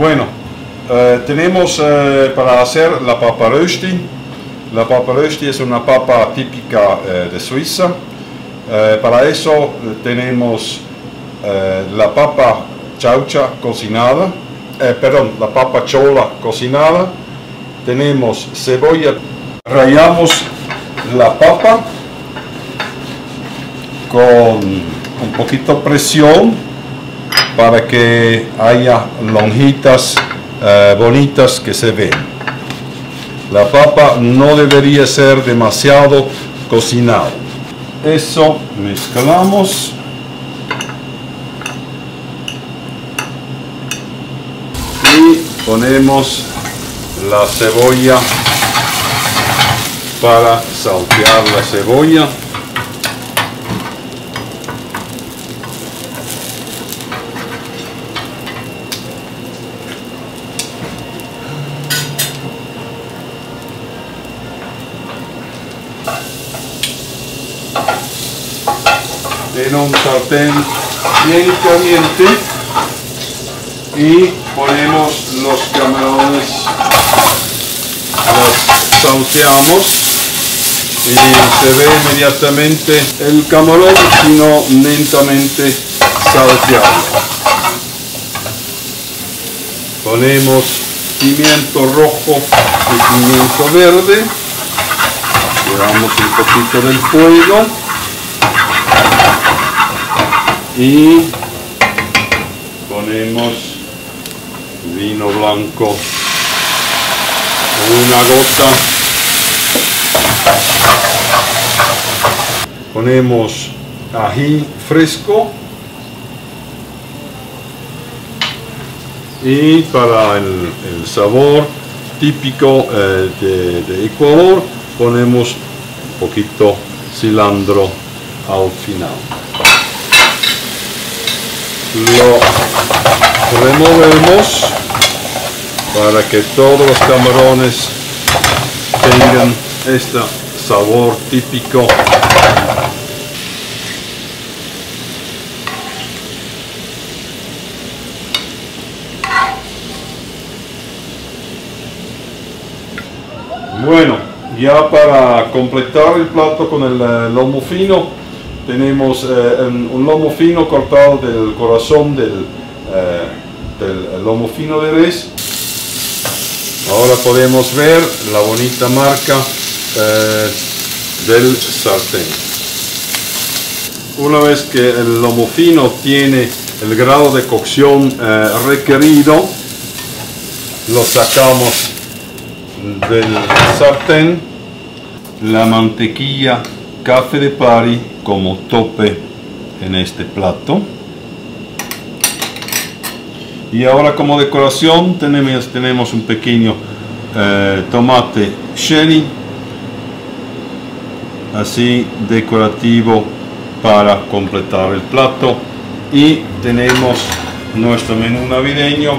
Bueno, eh, tenemos eh, para hacer la papa rösti. La papa rösti es una papa típica eh, de Suiza. Para eso tenemos la papa chaucha cocinada, perdón, la papa chola cocinada. Tenemos cebolla. Rayamos la papa con un poquito presión para que haya lonjitas eh, bonitas que se ven. La papa no debería ser demasiado cocinada. Eso mezclamos. Y ponemos la cebolla para saltear la cebolla. En un sartén bien caliente y ponemos los camarones, los salteamos y se ve inmediatamente el camarón sino lentamente salteado. Ponemos pimiento rojo y pimiento verde, le damos un poquito del fuego y ponemos vino blanco una gota. Ponemos ají fresco. Y para el, sabor típico eh, de, de Ecuador ponemos un poquito cilantro al final lo removemos para que todos los camarones tengan este sabor típico. Bueno ya para completar el plato con el eh, lomo fino tenemos eh, un, lomo fino cortado del corazón del, eh, lomo fino de res. Ahora podemos ver la bonita marca eh, del sartén. Una vez que el lomo fino tiene el grado de cocción requerido, lo sacamos del sartén. La mantequilla café de pari como tope en este plato. Y ahora como decoración tenemos, tenemos un pequeño eh, tomate cherry así decorativo para completar el plato. Y tenemos nuestro menú navideño